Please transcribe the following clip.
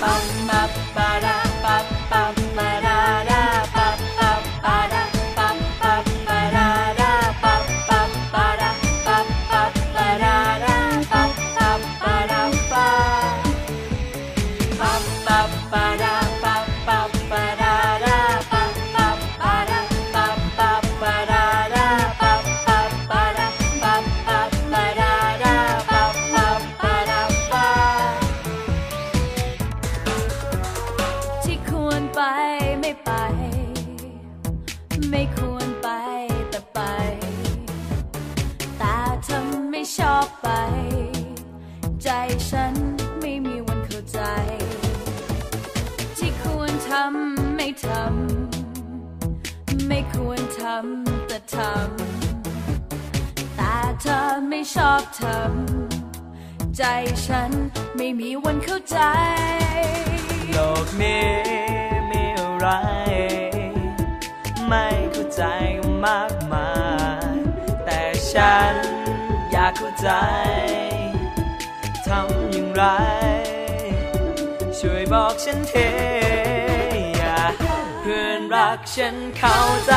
包 ไม่ควรไปแต่ไปตาทำไม่ชอบไป ใจฉันไม่มีวันเข้าใจ ที่ควรทำไม่ทำ ไม่ควรทำแต่ทำตาเธอไม่ชอบทำ ใจฉันไม่มีวันเข้าใจ ไม่เข้าใจมากมาย แต่ฉันอยากเข้าใจ ทำอย่างไร ช่วยบอกฉันเทอย่าเพื่อนรักฉันเข้าใจ